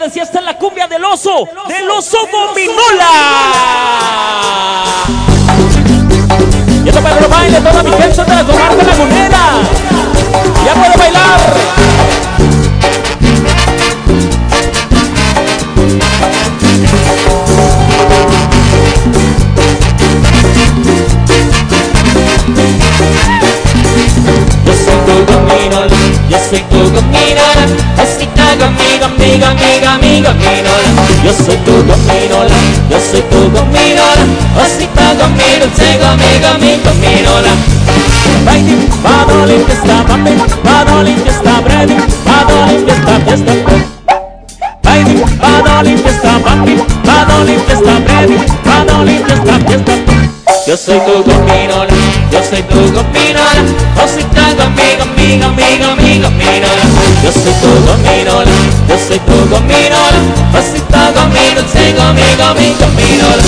Si está en la cumbia del oso, del oso Gominola. Y esto para el baile, toda mi gente de la comarca lagunera. Ya puedo bailar. Yo soy tu gominola, yo soy tu gominola, así está conmigo, amigo, gominola. Yo soy tu gominola, yo soy tu gominola, así está conmigo, tengo amigo, amigo, gominola. Baile, vado limpia esta mami, vado limpia esta breve, vado limpia esta fiesta. Baile, vado limpia esta mami, vado limpia esta breve, vado limpia esta fiesta. Yo soy tu gominola, yo soy tu gominola, está conmigo, amigo, amigo, amigo, gominola. Yo soy tu gominola, yo soy tu gominola, está conmigo, tengo amigo, amigo, gominola.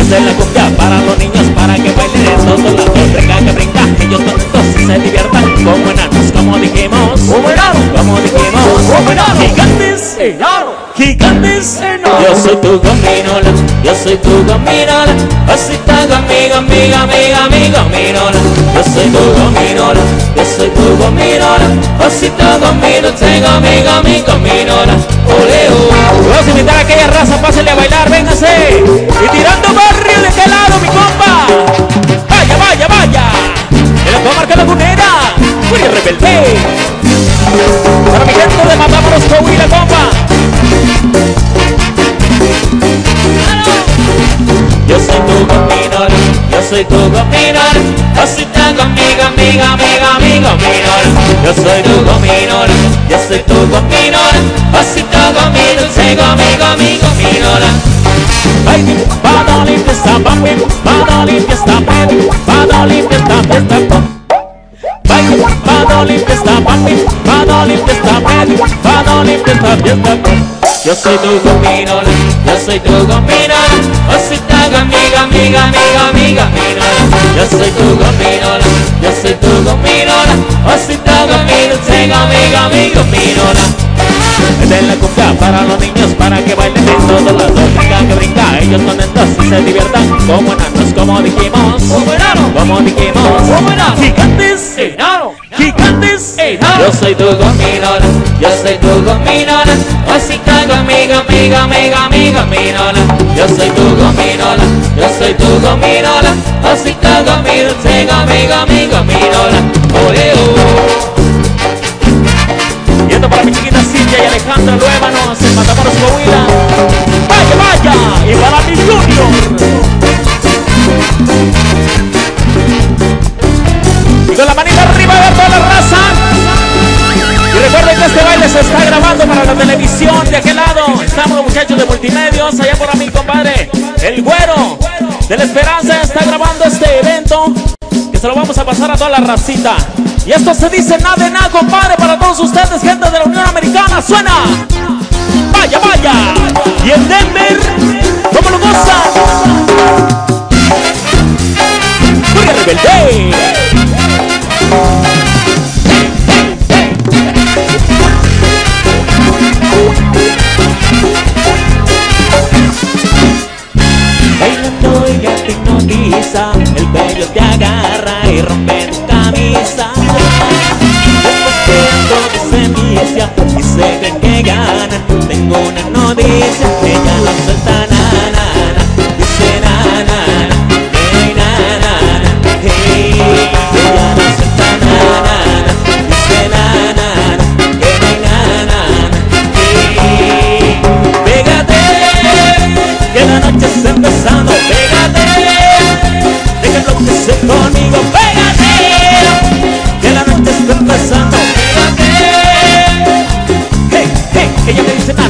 Esta es la cumbia para los niños, para que bailen en todos lados. Brinca, que brinca, ellos tontos se diviertan como enanos, como dijimos. Como enanos, como dijimos. Como enanos, gigantes enanos, gigantes enanos. Yo soy tu gominola, yo soy tu gominola, así está conmigo, amigo, amigo, amigo, gominola. Yo soy tu gominola, yo soy tu gominola, está conmigo, tengo amigo, amigo, gominola. Ole, ole. Vamos a invitar a aquella raza, pásenle a bailar, véngase. Y tirando barrio de qué lado, mi compa. Vaya, vaya, vaya. De la comarca lagunera, Furia Rebelde. Para mi gente de Matamoros, Coahuila, compa. Yo soy tu gominola, yo soy tu así está conmigo, amigo, amigo, amigo, gominola. Yo soy tu gominola, yo soy tu gominola, así está conmigo, tengo amigo, amigo, gominola. Baile, vado limpia esta papi, vado limpia esta baby, vado limpia esta fiesta. Baile, vado limpia esta papi, vado limpia esta baby, vado limpia esta fiesta. Yo soy tu gominola, yo soy tu gominola, conmigo, amigo, amigo, amigo, gominola. Yo soy tu gominola, yo soy tu gominola, así está conmigo, tengo amigo, amigo, gominola. Esta es la cumbia para los niños, para que bailen en todos lados. Brinca, que brinca, ellos contentos y se diviertan como enanos, como dijimos. Como enanos, como dijimos. Como enanos, gigantes enanos, gigantes Yo enanos. soy tu gominola, yo soy tu gominola, así está conmigo, amigo, amigo, amigo, gominola. Yo soy tu gominola, yo soy tu gominola, así está conmigo, amigo, amigo, gominola. Ole, ole. Y esto para mi chiquita Cintia y Alejandra Luévanos Y recuerden que este baile se está grabando para la televisión de aquel lado. Estamos los muchachos de multimedios, allá por a mi compadre, el güero de la esperanza está grabando este evento. Que se lo vamos a pasar a toda la racita. Y esto se dice nada de nada, compadre, para todos ustedes, gente de la Unión Americana. Suena. Vaya, vaya. Y en Denver, ¿cómo lo gozan? Furia Rebelde. Que ganan, tengo una noticia, ella no suelta ella me dice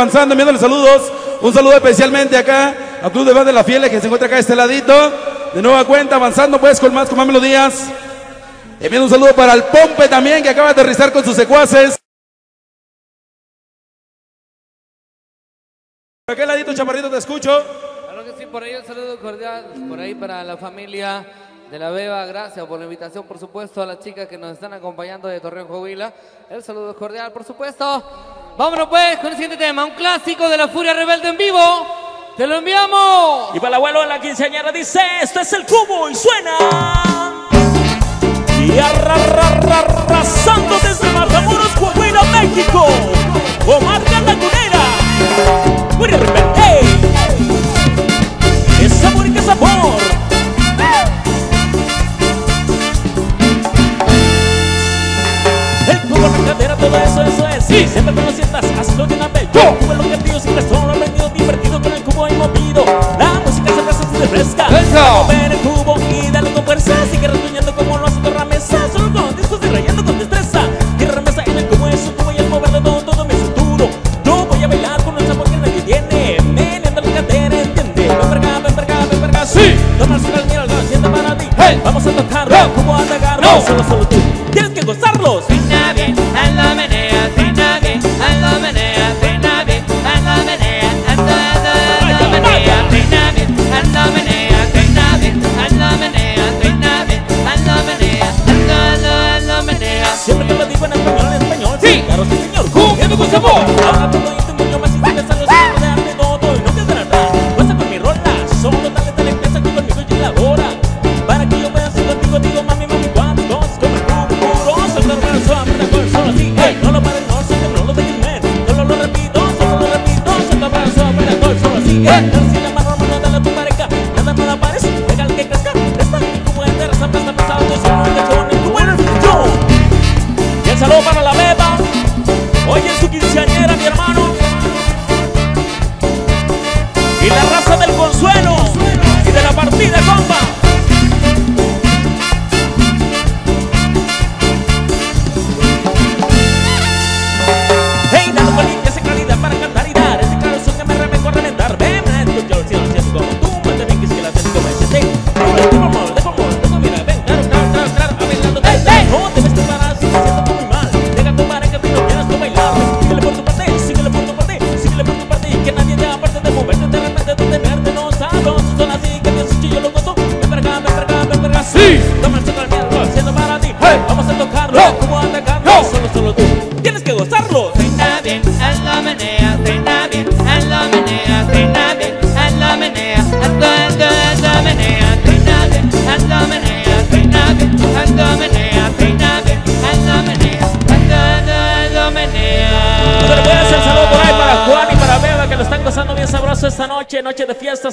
avanzando, enviándole saludos. Un saludo especialmente acá a Club de Band de la Fieles que se encuentra acá a este ladito. De nueva cuenta, avanzando pues con más, con más melodías. Enviando un saludo para el Pompe también que acaba de aterrizar con sus secuaces. ¿Por qué ladito, chaparrito, te escucho? Claro que sí, por ahí un saludo cordial, por ahí para la familia de la Beba, gracias por la invitación, por supuesto, a las chicas que nos están acompañando de Torreón Jovila. El saludo cordial, por supuesto. Vámonos pues con el siguiente tema, un clásico de la Furia Rebelde en vivo. ¡Te lo enviamos! Y para el abuelo de la quinceañera dice, esto es el cubo y suena. Y arrasando desde Matamoros, Coahuila, México. Omar Lagunera. Furia Rebelde. Es amor y que sabor. Cadera, todo eso, eso es. Sí, siempre me lo sientas, hazlo de una vez. Yo fue lo que tío siempre solo aprendido, divertido con el cubo y movido. La música se pasa, se refresca. Eso. Mover el cubo y dale con fuerza. Sigue rasguñando como lo hace Torramesa. Solo con discos y rayando con destreza. Y remesa en el cubo es un cubo y al mover de todo, todo me futuro. Yo voy a bailar con el sabor que nadie tiene. Meneando la cadera, entiende. Ven para acá, ven para acá, ven para acá. Sí. Tomarse el mira, lo siento para ti. Hey. Vamos a tocarlo, No. como a. No. Solo, solo tú. Tienes que gozarlos.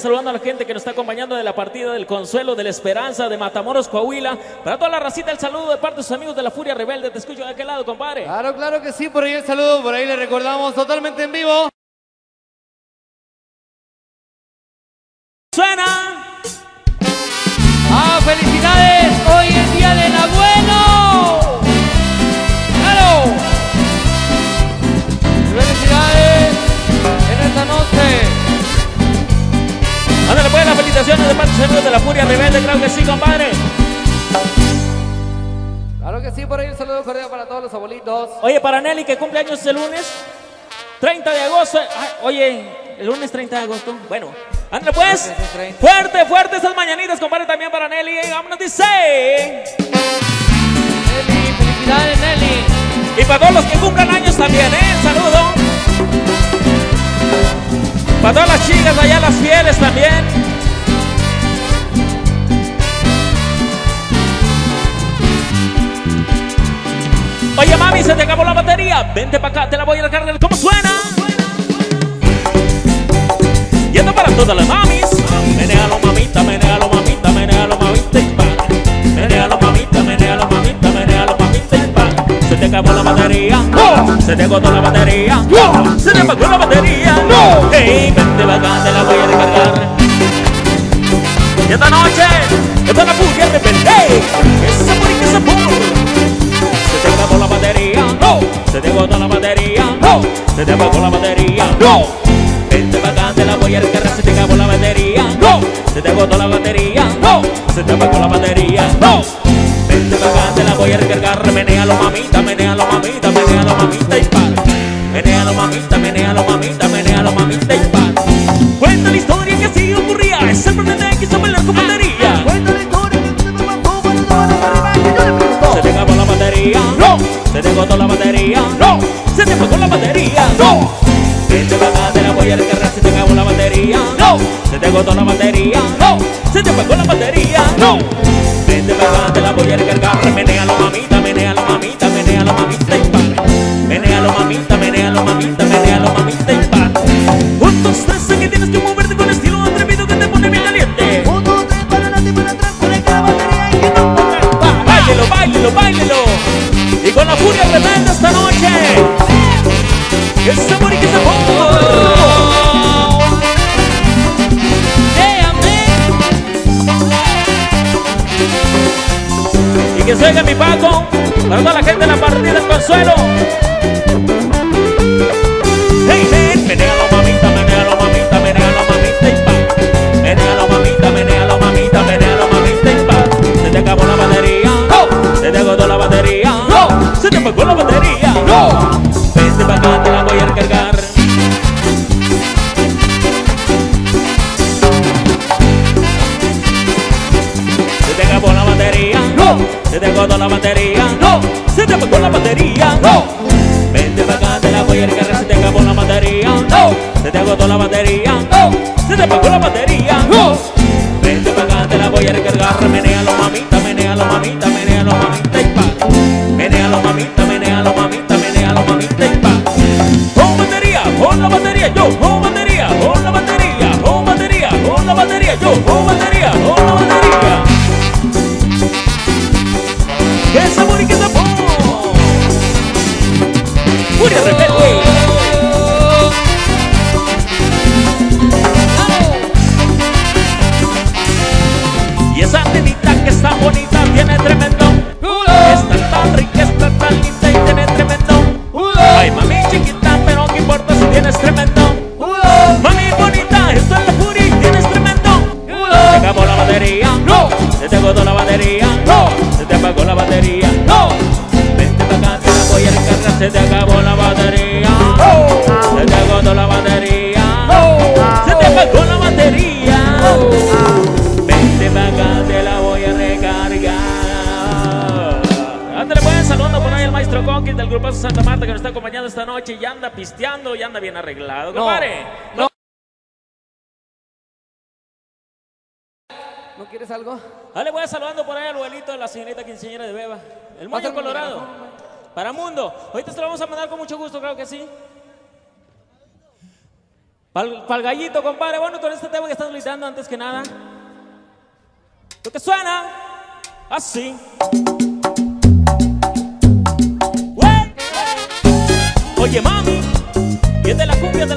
Saludando a la gente que nos está acompañando de la partida del Consuelo, de la Esperanza, de Matamoros, Coahuila. Para toda la racita, el saludo de parte de sus amigos de la Furia Rebelde. Te escucho de aquel lado, compadre. Claro, claro que sí, por ahí el saludo, por ahí le recordamos totalmente en vivo. Que cumple años el lunes, 30 de agosto. Ay, oye, el lunes 30 de agosto. Bueno, anda pues. Creo que sí, 30. Fuerte, fuerte esas mañanitas, compadre, también para Nelly. Eh, Vámonos, dice. Nelly, felicidades, Nelly. Y para todos los que cumplan años también, ¿eh? Saludo. Para todas las chicas allá, las fieles también. Oye, mami, se te acabó la batería. Vente para acá, te la voy a recargar. ¿Cómo suena? Yendo para todas las mamis. Menealo, mamita, menealo, mamita, menealo, mamita y pa. Menealo, mamita, menealo, mamita, menealo, mamita y pa. Se te acabó la batería. Se te agotó la batería. Se te apagó la batería. Hey, vente para acá, te la voy a recargar. Y esta noche, esta la furia de Hey, Se te agotó la batería, no. Se te apagó la batería, no. Vente para acá, te la voy a recargar. Se te acabó la batería, no. Se te agotó la batería, no. Se te apagó la batería, no. Vente para acá, te la voy a recargar. Menealo, mamita, menealo, mamita, menealo, mamita y para. Menealo, mamita, menealo, mamita, menealo, mamita y para. Cuenta la historia que así ocurría. Es el planeta que quiso bailar con batería. Se te acabó la batería. No. Se te agotó la Vente para acá, te la voy a recargar. Se te acabó la batería. No. Se te agotó la batería. No. Se te apagó la batería. No. Vente para acá, te la voy a recargar. Menealo, mamita, menealo, mamita, menealo, mamita y para. Menealo, mamita, menealo, mamita, menealo, mamita y para. Un, dos, tres, sé que tienes que moverte con estilo atrevido que te pone bien caliente. Báilelo, báilelo, báilelo. Y con la furia rebelde esta noche. Que sabor que se mi Paco. Para toda la gente de la partida del consuelo. Hey, hey, menealo, mamita, menealo, mamita, menealo, mamita y pa. Menealo, mamita, menealo, mamita, menealo, mamita y pa. Se te acabó la batería. Se te agotó la batería. Se te apagó la batería. Vente voy gusto, claro que sí. Pal, pal gallito, compadre. Bueno, con este tema que estás gritando antes que nada. Lo que suena así. Oye, mami. Y es de la cumbia de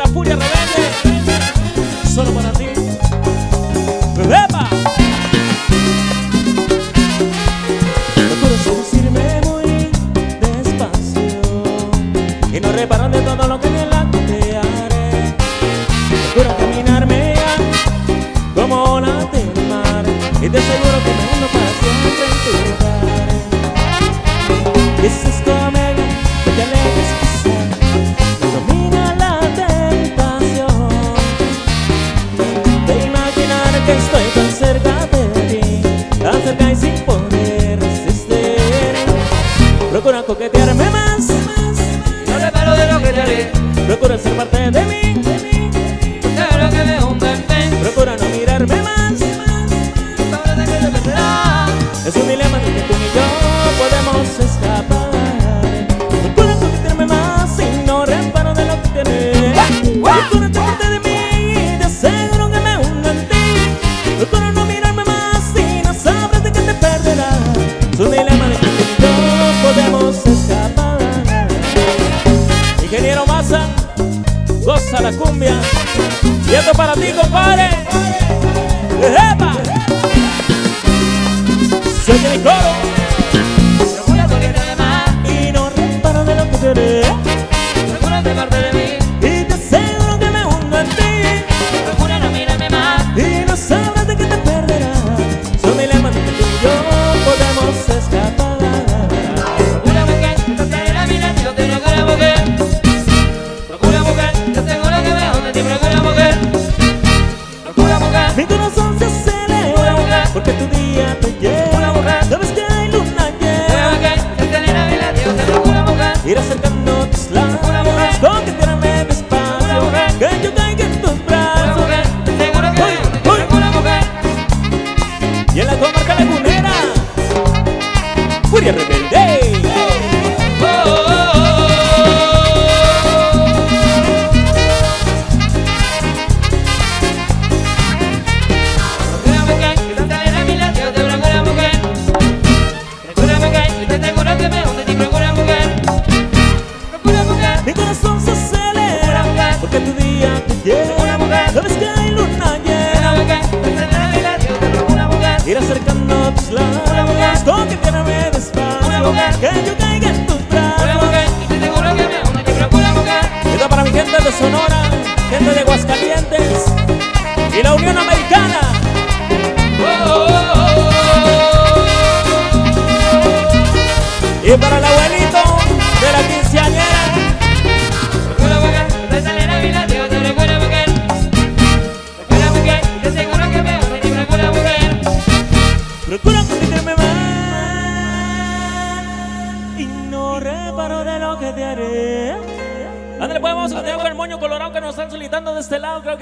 Y para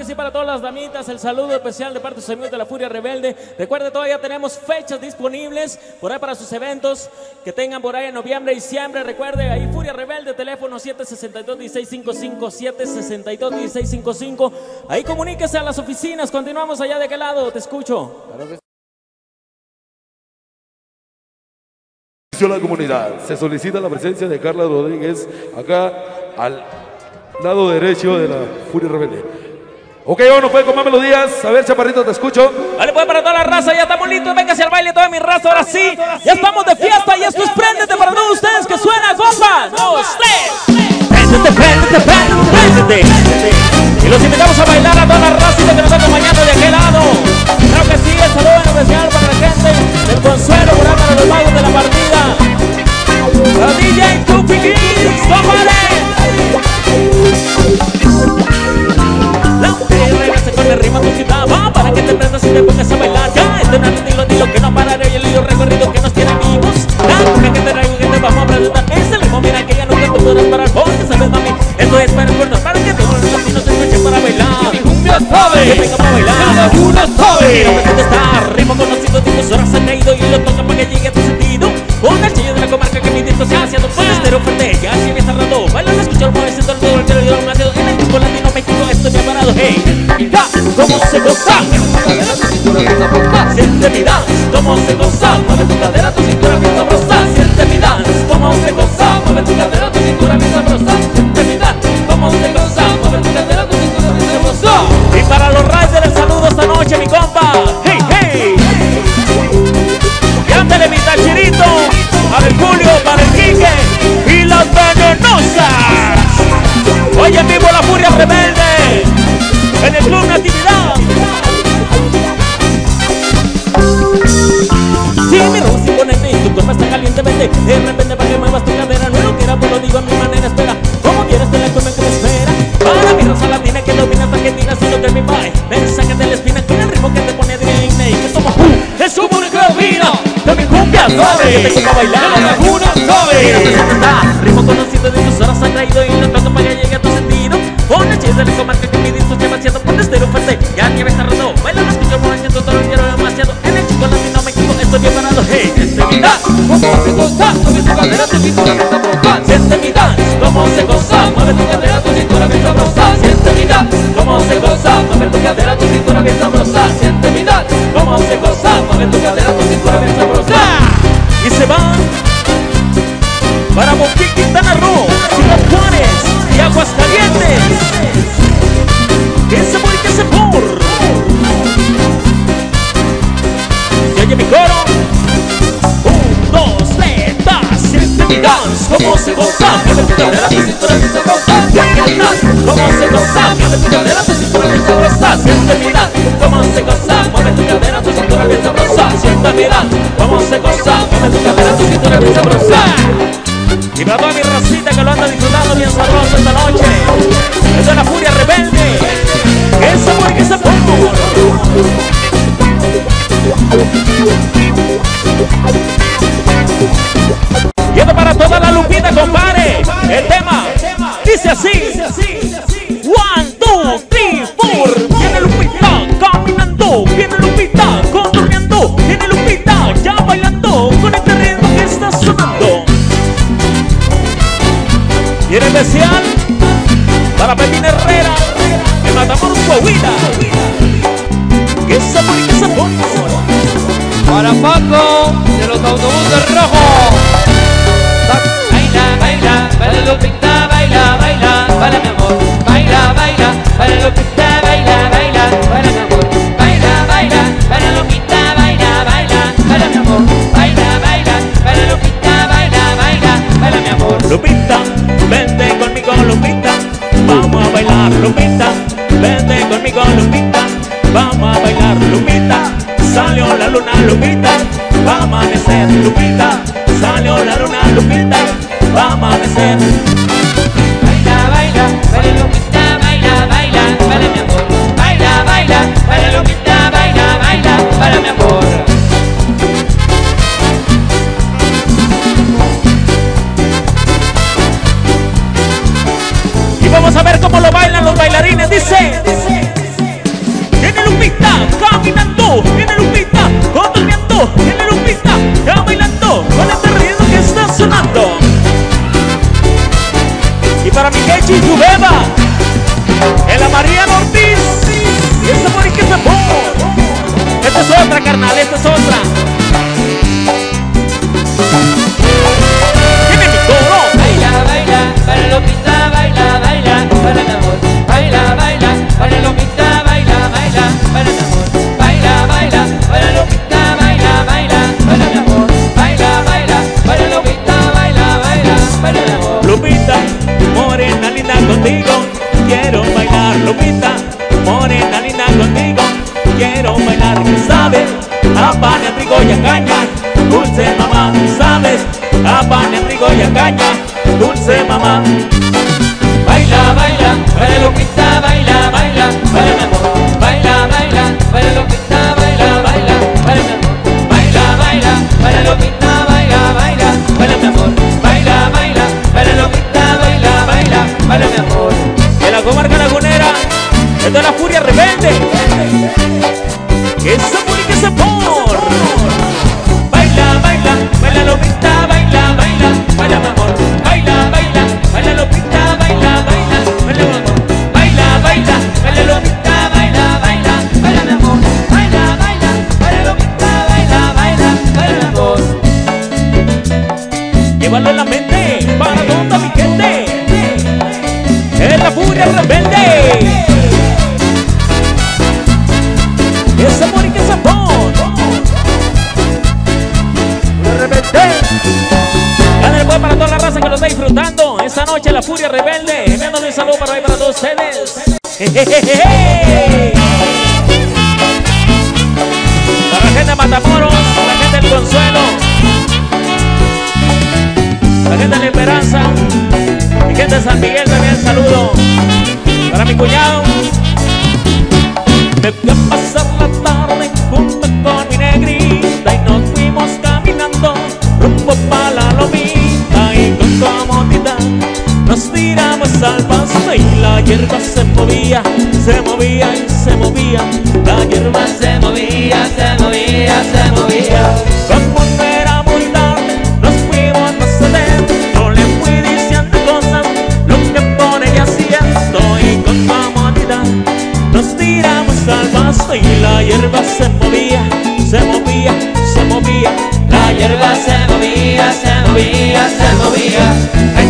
que sí, para todas las damitas. El saludo especial de parte de sus amigos de la Furia Rebelde. Recuerde, todavía tenemos fechas disponibles por ahí para sus eventos que tengan por ahí en noviembre, diciembre. Recuerde, ahí Furia Rebelde, teléfono 762-1655, 762-1655. Ahí comuníquese a las oficinas. Continuamos allá de qué lado, te escucho. La comunidad. Se solicita la presencia de Carla Rodríguez acá al lado derecho de la Furia Rebelde. Ok, bueno, pues con más melodías. A ver, chaparrito, te escucho. Vale, pues para toda la raza, ya estamos listos. Véngase al baile, toda mi raza. Ahora sí, ya estamos de fiesta y esto es Préndete para todos ustedes que suena, compa. Dos, tres. Préndete, préndete, préndete, préndete. Y los invitamos a bailar a toda la raza que nos acompañando de aquel lado. Claro que sí, el saludo en especial para la gente del consuelo, por ahí para los magos de la partida. Para DJ Tupi Kids, tómale. La el ritmo tu ciudad va para que te prendas y te pongas a bailar. Ya este es un estilo estilo que no pararé y el lío recorrido que nos tiene vivos. La cumbia que te traigo que te vamos a presentar es el ritmo mira que ya no te podrás parar porque sabes mami esto es para el cuerno para que todos los latinos se escuchen para bailar. Cumbia sabe. que venga para bailar. Laguna sabe. Mira dónde está ritmo conocido tus horas han caído y lo toca para que llegue a tu sentido. Con el chillo de la comarca que mi disco se hace un estero fuerte ya si bien cerrado baila escucho el movimiento todo el y el nacido en el disco latino México estoy bien parado. Hey cómo se goza Siente mi dance, cómo se goza Mueve tu cadera, tu cintura bien sabrosa Siente mi dance, cómo se goza Mueve tu cadera, tu cintura bien sabrosa Siente mi dance, cómo se goza tengo pa' bailar. De la laguna suave. Mira tu está, ritmo conocido de tus horas ha traído y lo toco para que llegue a tu sentido. Una chiste de comarca que mi disco lleva siendo por estero fuerte. Ya nieve está roto, baila no escucho movimiento, todo lo quiero demasiado. En el chico latino me equivoco, estoy bien parado. Hey, este vida, Como se goza, mueve tu cadera, tu cintura bien sabrosa. siente mi dance, cómo se goza, mueve tu cadera, tu cintura bien sabrosa. Siente mi dance, cómo se goza, mueve tu cadera, tu cintura bien sabrosa. Siente mi dance, cómo se goza, mueve tu cadera, tu cintura bien sabrosa. Y se va para Boquín, Quintana Roo, Ciudad Juárez y Aguascalientes. Que se muere, que se por. ¿Se oye mi coro? Un, dos, tres, ta, siente mi dance, cómo se goza, mueve tu cadera, tu cintura bien sabrosa. Cómo se goza, mueve tu cadera, tu cintura bien sabrosa. Siente mi dance, se goza, mueve tu cadera, tu cintura bien sabrosa. Siente mi dance, cómo se goza, sabrosa. Y para mi racita que lo anda disfrutando bien sabroso esta noche. Eso es la furia rebelde. Que se muere, que se ponga. Para Paco, de los autobuses rojos. Luna, Lupita. Va a amanecer, Lupita. Salió la luna, Lupita. Va a amanecer. Que Para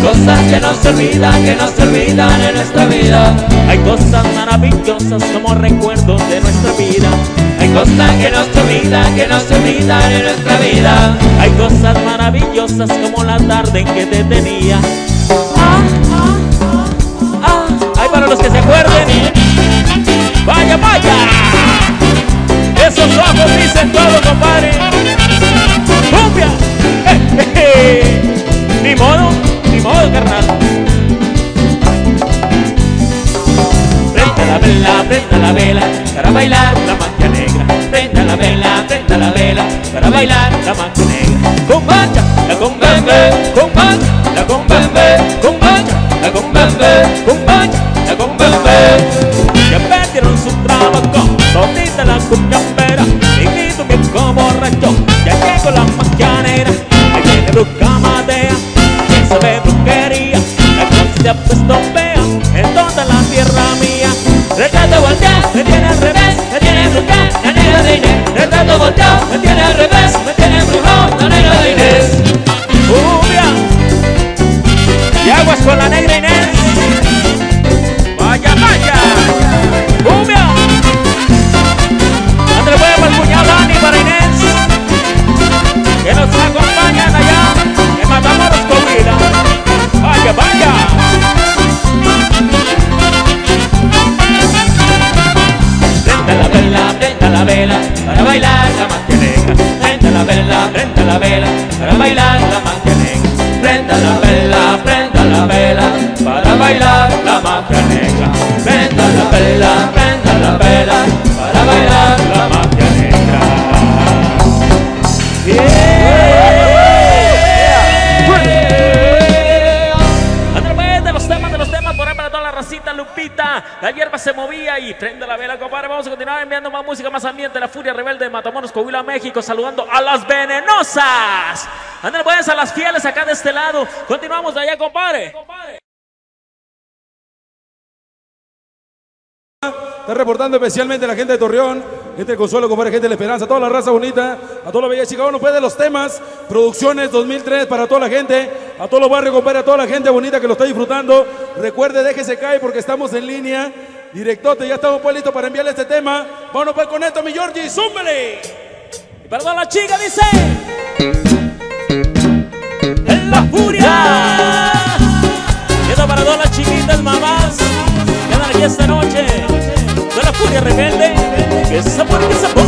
cosas que no se olvidan, que no se olvidan en nuestra vida. Hay cosas maravillosas como recuerdos de nuestra vida. Hay cosas que no se olvidan, que no se olvidan en nuestra vida. Hay cosas maravillosas como la tarde en que te tenía. Ah, ah, ah, para los que se acuerden. Vaya, vaya. Esos ojos dicen todo, compadre. ¡Cumbia! ¡Eh, eh, eh! ni modo! ni modo, carnal. Prenda la vela, prenda la vela, para bailar la magia negra. Prenda la vela, prenda la vela, para bailar la magia negra. Honduras. Andrés, pues a las fieles acá de este lado. Continuamos de allá, compadre. Está reportando especialmente la gente de Torreón, gente de Consuelo, compadre, gente de la Esperanza, toda la raza bonita, a toda la bella chica. Bueno, pues de los temas, producciones 2003 para toda la gente, a todos los barrios, compadre, a toda la gente bonita que lo está disfrutando. Recuerde, déjese caer porque estamos en línea. Directote, ya estamos pues listos para enviarle este tema. Vámonos pues con esto, mi Georgie, súmbele. Perdón, la chica dice. En la furia. Queda para todas las chiquitas mamás. Quedan aquí esta noche. De la furia rebelde. Que sabor, que sabor.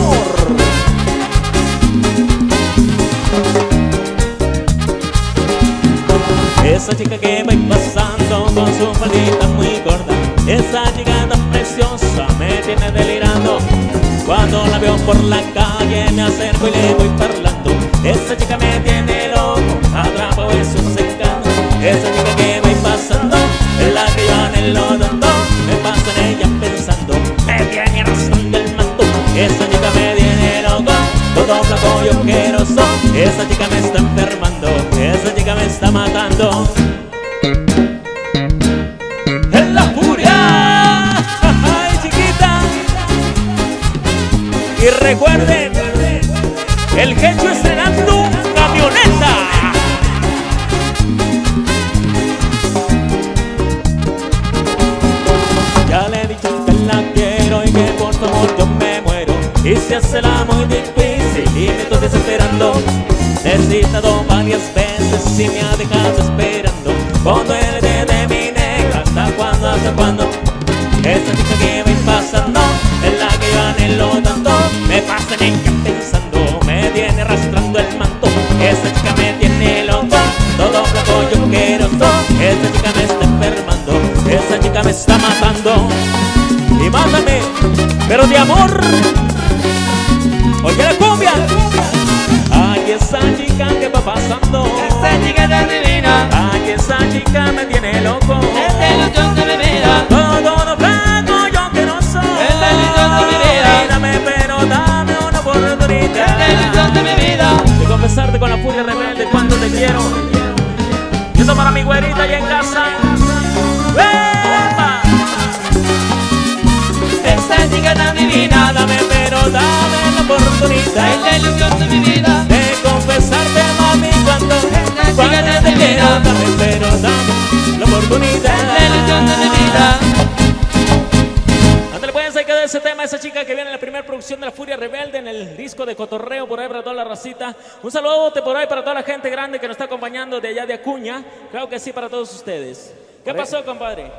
Primera producción de La Furia Rebelde en el disco de Cotorreo por ahí para toda la racita. Un saludote por ahí para toda la gente grande que nos está acompañando de allá de Acuña. Claro que sí, para todos ustedes. ¿Qué pasó, compadre?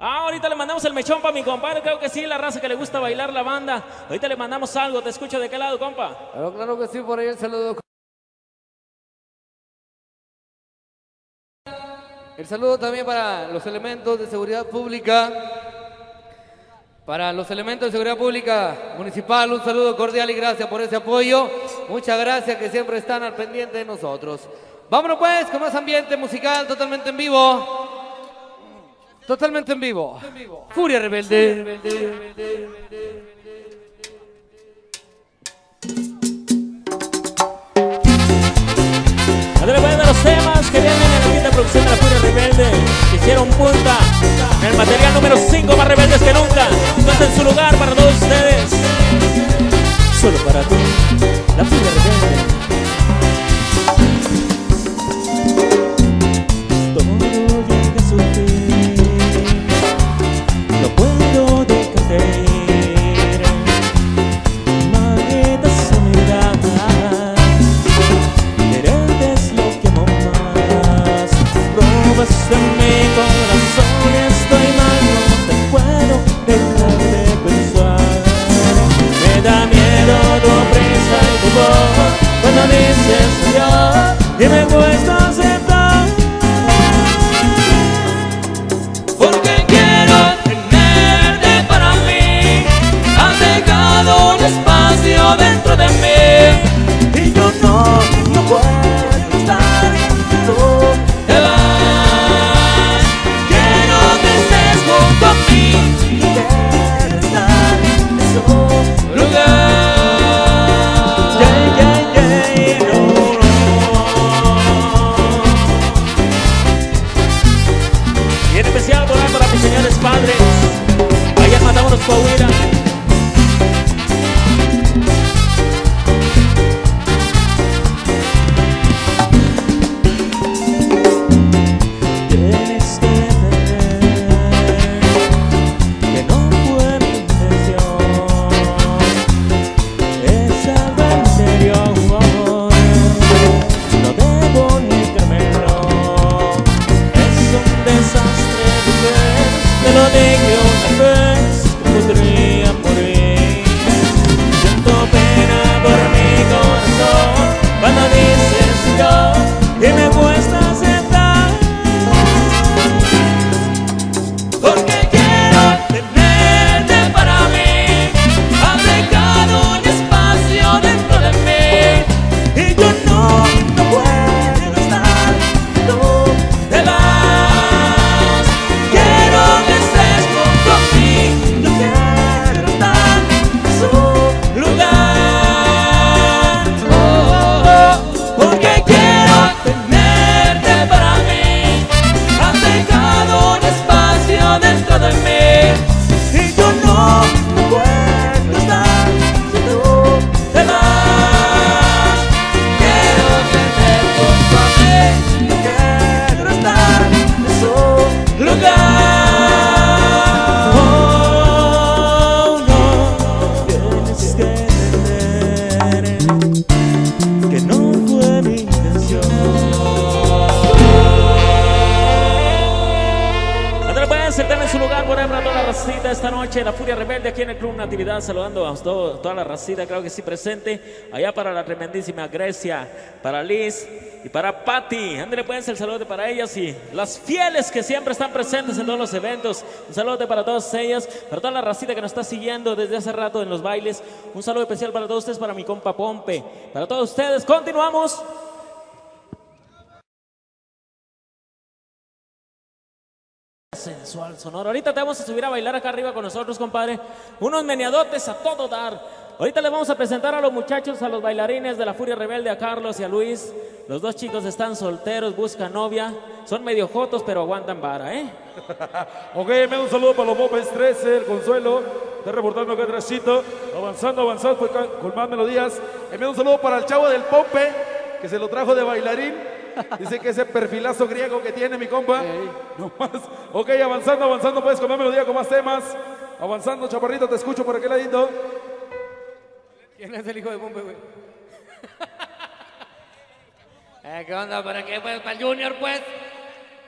Ah, ahorita le mandamos el mechón para mi compadre. Creo que sí, la raza que le gusta bailar la banda. Ahorita le mandamos algo. Te escucho de qué lado, compa. Claro que sí, por ahí el saludo. El saludo también para los elementos de seguridad pública. Para los elementos de seguridad pública municipal, un saludo cordial y gracias por ese apoyo. Muchas gracias que siempre están al pendiente de nosotros. Vámonos pues con más ambiente musical totalmente en vivo. Totalmente en vivo. Furia rebelde. De los temas que vienen en la producción de La Furia Rebelde. Hicieron punta el material número 5 más rebeldes que nunca. Entonces en su lugar para todos ustedes. Solo para ti, La Furia Rebelde. Todo llega a su fin. No puedo dejar yo y me cuesta aceptar Porque quiero tenerte para mí. Has dejado un espacio dentro de mí. Y yo no, puedo estar tú Te vas. Quiero que estés junto a mí. Quiero estar en Allá todo- toda la racita, creo que sí presente, allá para la tremendísima Grecia, para Liz y para Patti. André pueden el saludo para ellas y las fieles que siempre están presentes en todos los eventos. Un saludo para todas ellas, para toda la racita que nos está siguiendo desde hace rato en los bailes. Un saludo especial para todos ustedes, para mi compa Pompe, para todos ustedes. Continuamos. Sensual sonoro. Ahorita te vamos a subir a bailar acá arriba con nosotros, compadre. Unos meneadotes a todo dar. Ahorita les vamos a presentar a los muchachos, a los bailarines de la Furia Rebelde, a Carlos y a Luis. Los dos chicos están solteros, buscan novia. Son medio jotos, pero aguantan vara, ¿eh? Ok, me da un saludo para los Mopes 13, el Consuelo. Está reportando acá atrásito. Avanzando, avanzando, con- más melodías. Me da un saludo para el chavo del Pompe, que se lo trajo de bailarín. Dice que ese perfilazo griego que tiene mi compa. No más. Ok, avanzando, avanzando, con más melodía, con más temas. Avanzando, chaparrito, te escucho por aquel ladito. ¿Quién es el hijo de Pompe, güey? Eh, ¿Qué onda? ¿Para qué? Pues para el Junior, pues.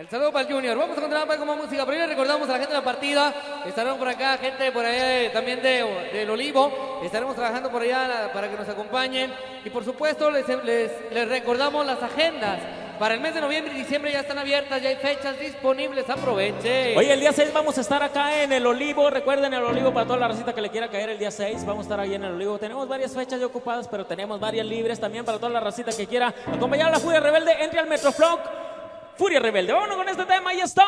El saludo para el Junior. Vamos a continuar pues, con más música. Primero recordamos a la gente de la partida. Estaremos por acá, gente por allá también de, del Olivo. Estaremos trabajando por allá para que nos acompañen. Y por supuesto, les, les, les recordamos las agendas. Para el mes de noviembre y diciembre ya están abiertas, ya hay fechas disponibles. Aproveche. Oye, el día 6 vamos a estar acá en el Olivo. Recuerden el Olivo para toda la recita que le quiera caer el día 6. Vamos a estar ahí en el Olivo. Tenemos varias fechas ya ocupadas, pero tenemos varias libres también para toda la racita que quiera acompañar a la Furia Rebelde. Entre al Metroflog. Furia Rebelde. Vámonos con este tema y esto.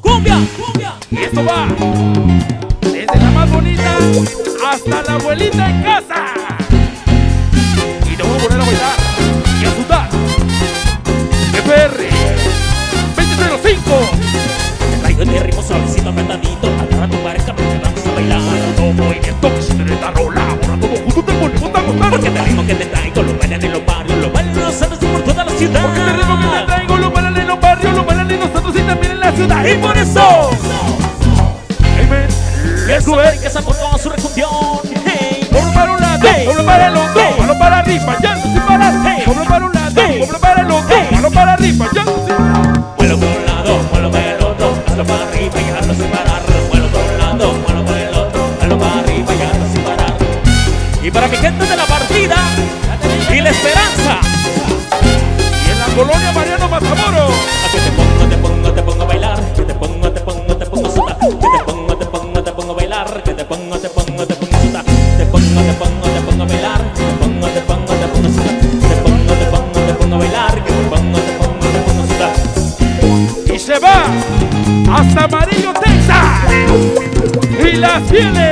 ¡Cumbia! ¡Cumbia! Y esto va desde la más bonita hasta la abuelita en casa. Y te voy a poner a bailar y a sudar. FR 2005. Traigo este ritmo suavecito, apretadito. Agarra tu pareja, porque vamos a bailar. Movimiento que se te rola. Ahora todo junto te ponemos a gozar. Porque este ritmo que te traigo lo bailan en los barrios, lo bailan los santos y por toda la ciudad. Porque este ritmo que te traigo lo bailan en los barrios, lo bailan en nosotros y también en la ciudad. Y por eso. Amen. Go, eh. mariqueza por toda su región. Hey. Uno para un lado, uno para el otro, uno para arriba, ya no sin parar. Hey. Uno para un lado, uno para el otro, uno para arriba, ya no para mi gente de la partida y la esperanza, Y en la colonia Mariano Matamoros. a que te pongo, te pongo, te pongo a bailar, que te pongo, te pongo, te pongo a sudar, que te pongo, te pongo, te pongo a bailar, que te pongo, te pongo, te pongo a sudar, te pongo, te pongo, te pongo a bailar, que te pongo, te pongo, te pongo a sudar, te pongo, te pongo, te pongo a bailar, que te pongo, te pongo, te pongo a sudar. Y se va hasta Amarillo, Texas. Y las fieles.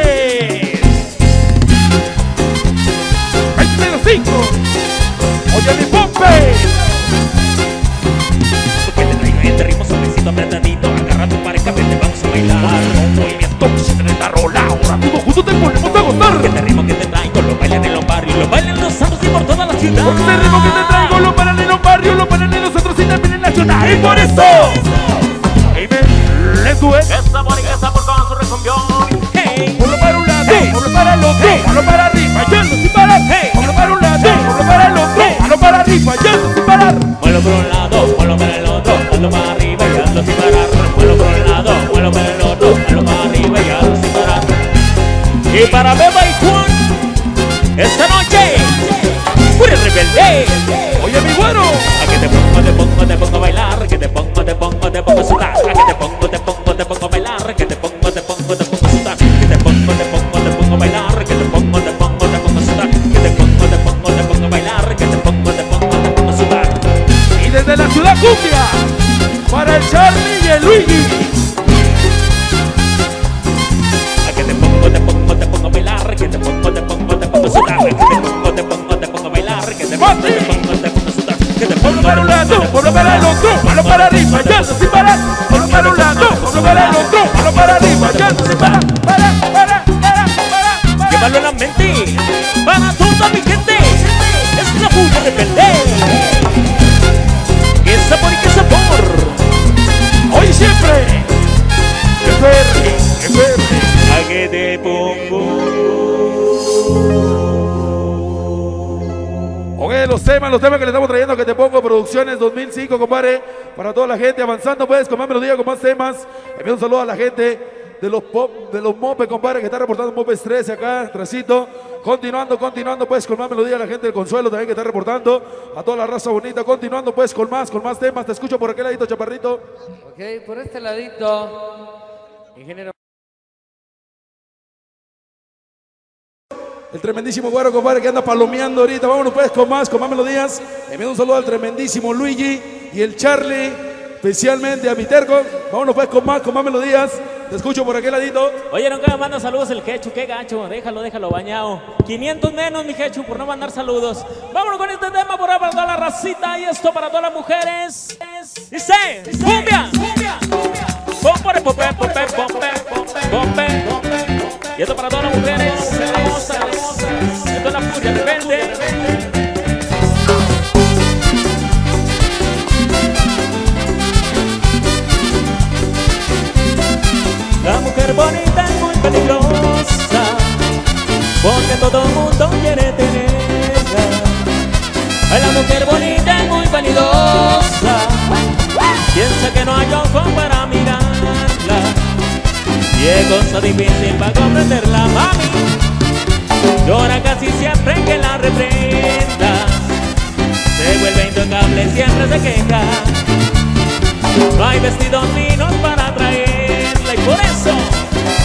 Avanzando pues, con más melodía, con más temas. Envío un saludo a la gente de los pop, de los mopes, compadre, que está reportando mopes 13 acá, trasito. Continuando, continuando pues, con más melodía, la gente del Consuelo también que está reportando, a toda la raza bonita, continuando pues, con más, con más temas. Te escucho por aquel ladito, chaparrito. Ok, por este ladito. Ingeniero. El tremendísimo güero, compadre, que anda palomeando ahorita. Vámonos pues con más, con más melodías. Envío un saludo al tremendísimo Luigi y el Charlie. Especialmente a mi terco. Vámonos pues con más, con más melodías. Te escucho por aquel ladito. Oye, nunca manda saludos el Quechu, qué gacho. Déjalo, déjalo bañado. 500 menos, mi Quechu, por no mandar saludos. Vámonos con este tema por ahí para toda la racita y esto para todas las mujeres. Dice, cumbia. Pompe, pompe, pompe, pompe, pompe. Y esto para todas las mujeres hermosas. Esto es la furia rebelde. La mujer bonita es muy peligrosa Porque todo mundo quiere tenerla. La mujer bonita es muy vanidosa Piensa que no hay ojo para mirarla. Y es cosa difícil para comprenderla, mami. Llora casi siempre que la reprenda. Se vuelve intocable, siempre se queja. No hay vestidos finos para traerla y por eso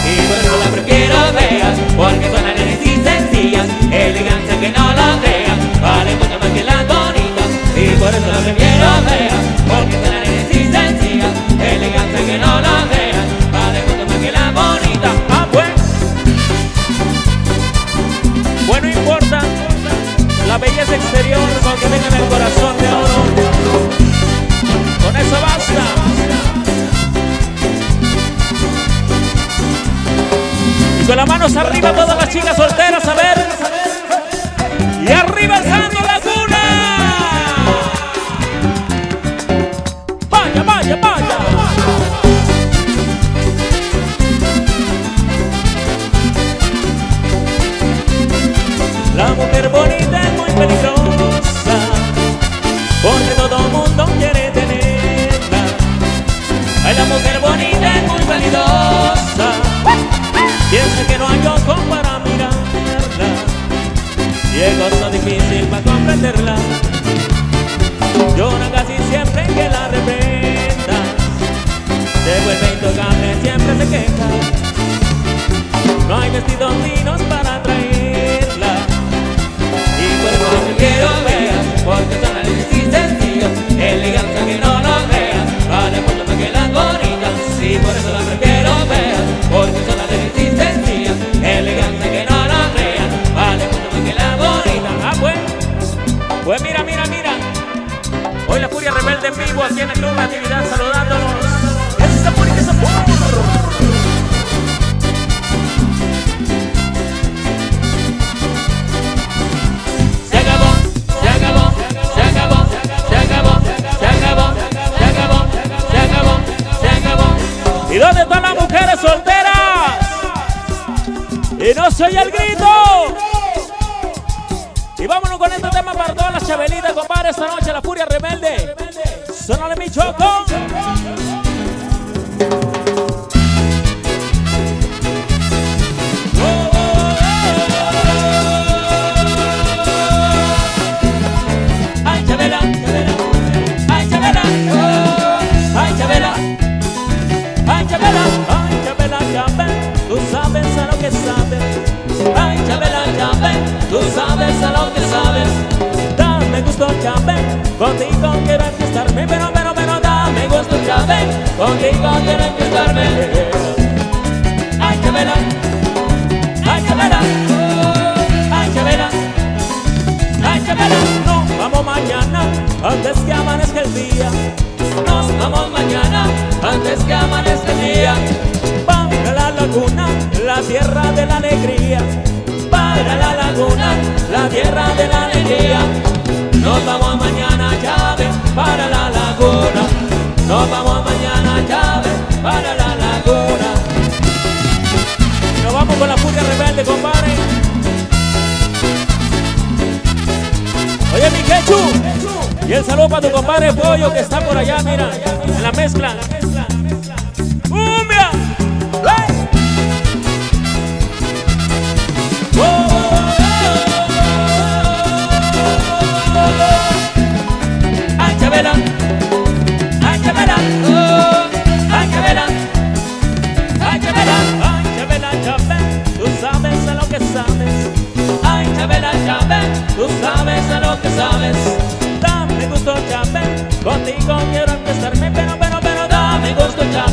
Y eso la prefiero veas Porque son alegres y sencillas Elegancia que no la veas Vale mucho más que las bonitas Y por eso la prefiero veas Porque son alegres y sencillas Elegancia que no la veas Vale mucho más que las bonitas Ah, pues. Bueno, importa la belleza exterior con que tengan el corazón de oro. Con las manos arriba todas las chicas solteras, a ver. Y arriba el Sando Laguna. Y el saludo para tu compadre Pollo que está por allá, mira, en la mezcla. Sabes. Dame gusto, Chabela, contigo quiero empezarme, pero, pero,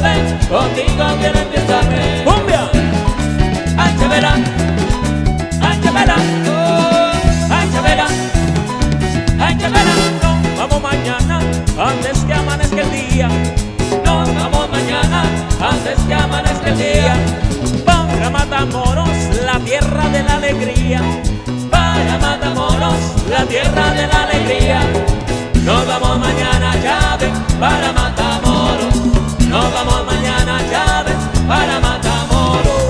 ven, contigo quiero empiezarme. ¡Cumbia! Ay, chavela, ay, chavela, oh, ay, chavela, ay, chavela, No, vamos mañana, antes que amanezca el día. nos vamos mañana, antes que amanezca el día. Para Matamoros, la tierra de la alegría. Para Matamoros, la tierra de la alegría. Nos vamos mañana, ven, para Matamoros. Nos vamos mañana, ven, para Matamoros.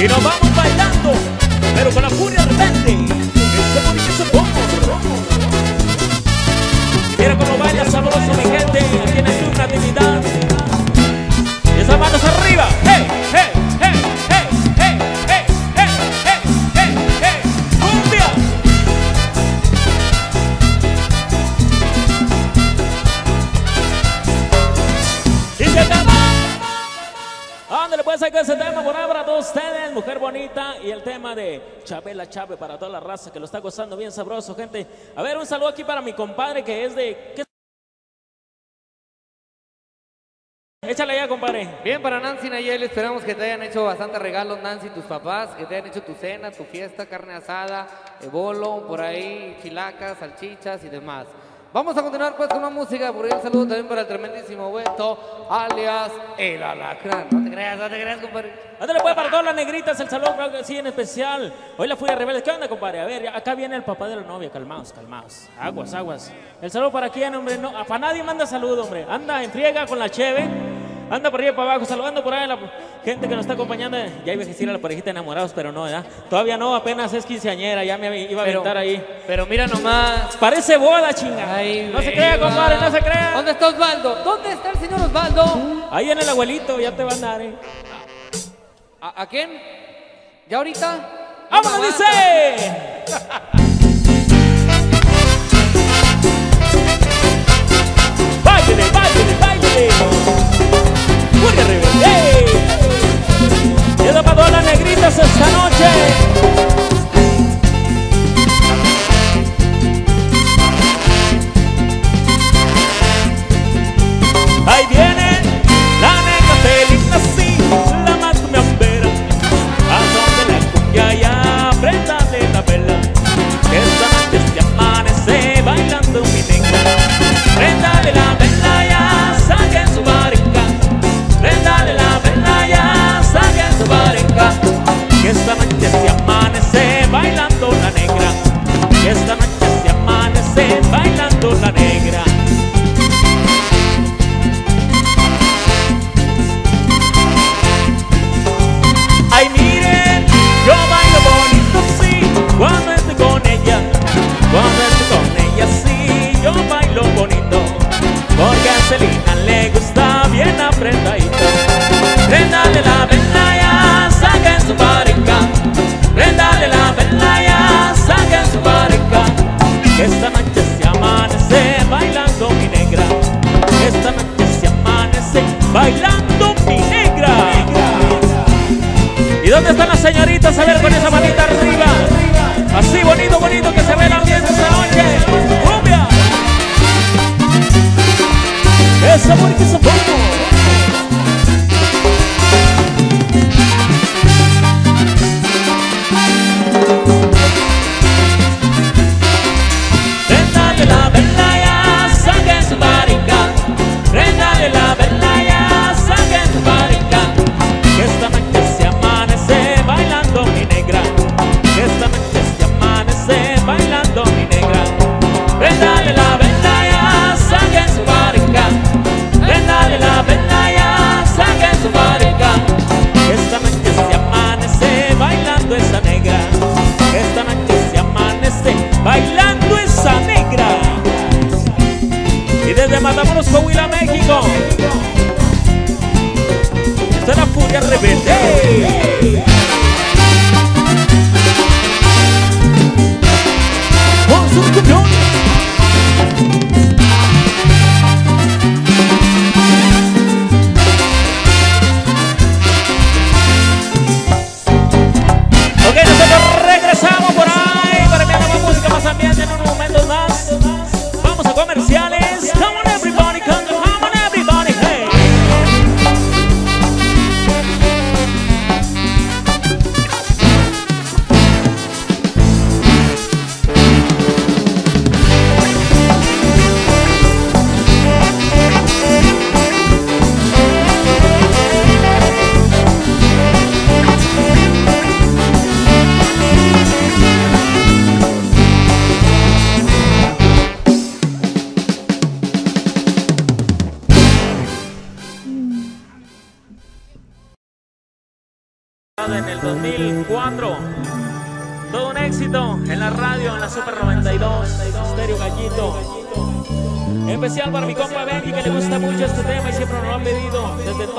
Y nos vamos bailando, pero con la furia rebelde. Pongo. Y mira cómo baila sabroso mi gente, aquí en el tema de Chabela Chave para toda la raza que lo está gozando bien sabroso, gente. A ver, un saludo aquí para mi compadre que es de. ¿qué? Échale ya, compadre. Bien, para Nancy Nayeli, esperamos que te hayan hecho bastante regalos, Nancy, tus papás, que te hayan hecho tu cena, tu fiesta, carne asada, eh, bolo, por ahí, chilacas, salchichas y demás. Vamos a continuar pues con una música, por ahí un saludo también para el tremendísimo Beto, alias El Alacrán. No te creas, no te creas, compadre. Ándale, pues para todas las negritas, el saludo, claro que sí, en especial. Hoy la Furia Rebelde. ¿Qué onda, compadre? A ver, acá viene el papá de la novia, calmaos, calmaos. Aguas, aguas. El saludo para quién, hombre. No, para nadie manda saludo, hombre. Anda en friega con la cheve. Anda por arriba para abajo, saludando por ahí a la gente que nos está acompañando. Ya iba a decir a la parejita de enamorados, pero no, ¿verdad? Todavía no, apenas es quinceañera, ya me iba a Pero, aventar ahí. pero mira nomás. Parece boda, chinga. Ay, no se crea, compadre, no se crea. ¿Dónde está Osvaldo? ¿Dónde está el señor Osvaldo? Ahí en el abuelito, ya te va a andar, ¿eh? ¿A, a quién? ¿Ya ahorita? No ¡Vámonos, dice! ¡Báilele, báilele, báilele! ¡Furia rebelde! Y eso para todas las negritas esta noche. Ahí viene bailando la negra. Ay, miren, yo bailo bonito, sí, cuando estoy con ella. Cuando estoy con ella, sí, yo bailo bonito. Porque a Celina le gusta bien apretadito. Están las señoritas? A ver, con esa manita arriba. Así bonito, bonito, que se ve el ambiente esta noche. ¡Cumbia! ¡Esa porque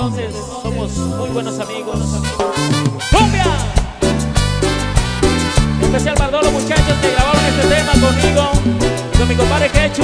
entonces somos muy buenos amigos. ¡Cumbia! Especial para todos los muchachos que grabaron este tema conmigo, con mi compadre Quechu.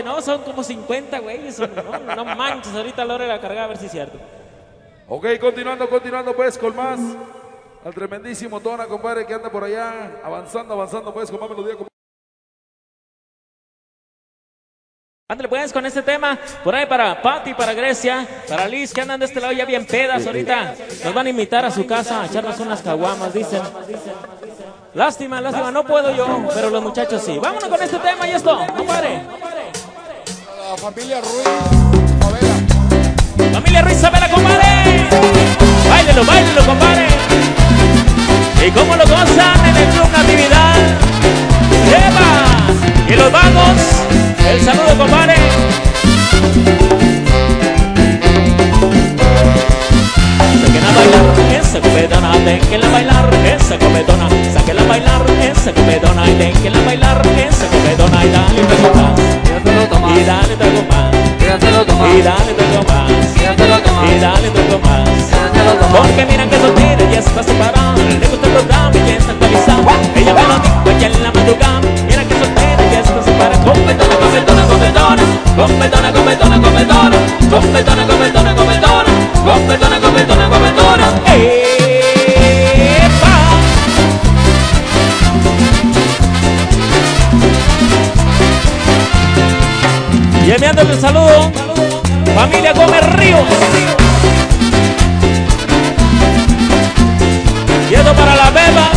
no, son como 50, güey. No, manches, ahorita a la hora de la carga, a ver si es cierto. Ok, continuando, continuando pues con más. Al tremendísimo Tona, compadre, que anda por allá, avanzando, avanzando pues con más melodía. Compadre. Ándale pues con este tema, por ahí para Patti, para Grecia, para Liz, que andan de este lado ya bien pedas ahorita. Nos van a invitar a su casa a echarnos unas caguamas, dicen. Lástima, lástima, no puedo yo, pero los muchachos sí. Vámonos con este tema y esto, compadre familia Ruiz Favela. Familia Ruiz Favela, compadre. Báilelo, báilelo, compadre. Y cómo lo gozan en el Club Natividad. Lleva. Y los vagos, el saludo, compadre. Saquen a bailar esa comedona, déjenla bailar esa comedona. Saquen a bailar esa comedona y déjenla bailar esa comedona y dale preguntas y dale más. Y dale más. Y dale más. Porque mira que soltera y es para. Le gusta el programa y es actualizado. Ella me lo dijo en la madrugada. Mira que soltera y Y enviándole un saludo, familia Gómez Ríos. Yendo para la beba,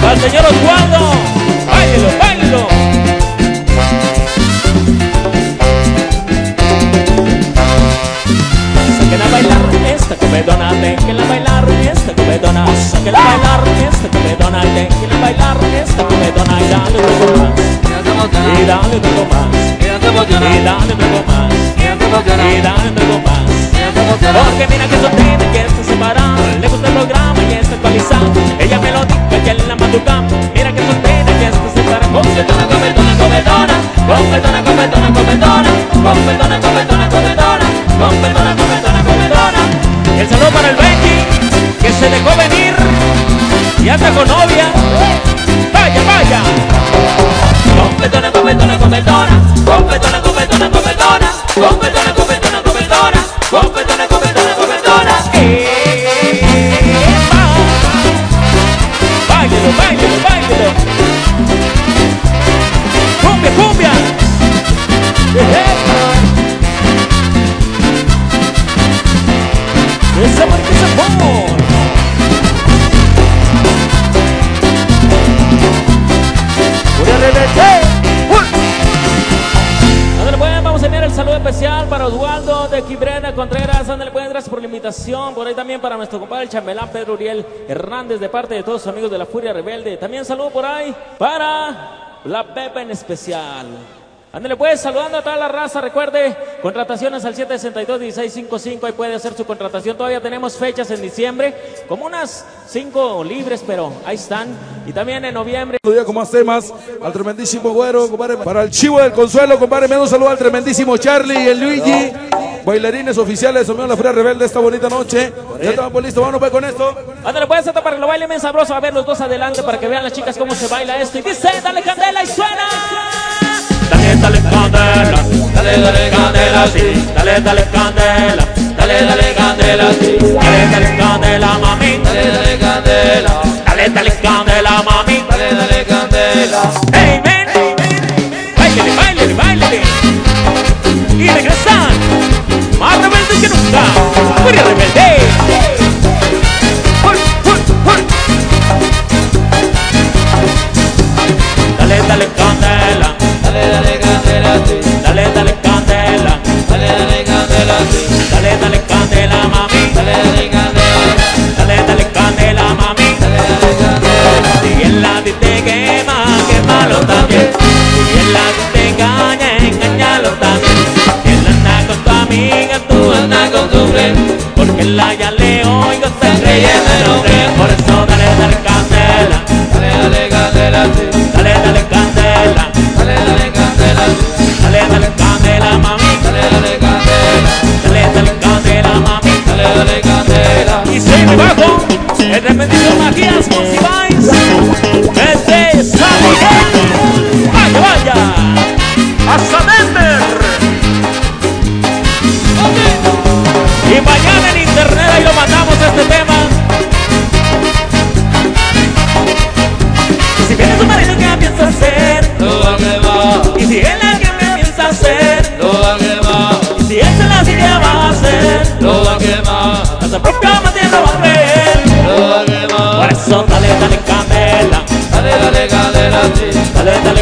para el señor Oswaldo. El saludo para el Benji Que se dejó venir. Y anda con novia. Vaya, vaya. Cometona Cometona, Rebelde. Ándale, pues, vamos a enviar el saludo especial para Oswaldo de Quibrena Contreras. Ándale, pues, gracias por la invitación. Por ahí también para nuestro compadre el chambelán Pedro Uriel Hernández de parte de todos sus amigos de la Furia Rebelde. También saludo por ahí para la Pepa en especial. Ándale pues, saludando a toda la raza, recuerde, contrataciones al 762-1655, ahí puede hacer su contratación, todavía tenemos fechas en diciembre, como unas 5 libres, pero ahí están, y también en noviembre. día con más temas al tremendísimo güero, compadre. Para el chivo del consuelo, compadre, me un saludo al tremendísimo Charlie y el Luigi. Bailarines oficiales, de la Furia Rebelde esta bonita noche. Ya estamos pues listos, vámonos pues con esto. Ándale pues, esto para que lo baile bien sabroso, a ver los dos adelante para que vean las chicas cómo se baila esto, y dice, dale candela y suena. Dale, candela, dale, dale candela, sí, dale, dale candela, dale, dale candela, sí, dale, dale candela, mami, dale, dale candela, dale, dale candela, mami, dale, dale candela. Hey, ven, bailele, bailele, bailele, y regresan, más rebeldes que nunca, furia rebelde. Porque la ya le oigo, se rellena el hombre. Por eso dale, dale candela, dale, dale candela. Dale, dale candela, dale, dale candela. Dale, dale candela, mami, dale, dale candela. Dale, dale candela, mami, dale, dale candela. Y se me bajo, el tremendito Matías Monsiváis, candela, sí. dale, dale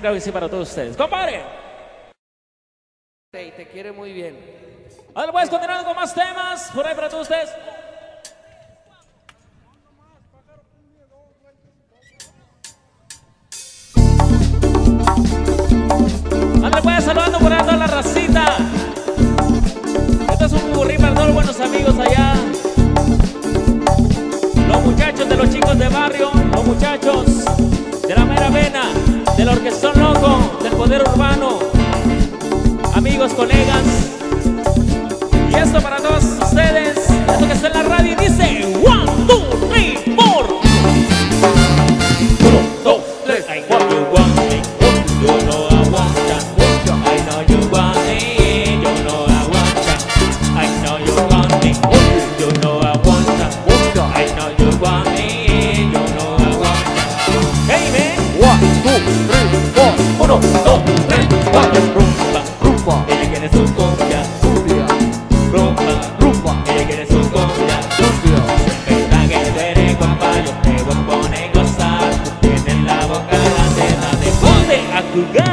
vamos a enviar, claro que sí, para todos ustedes. Compadre. Y te quiere muy bien. Ahora puedes continuar con más temas por ahí para todos ustedes. Amigos, Because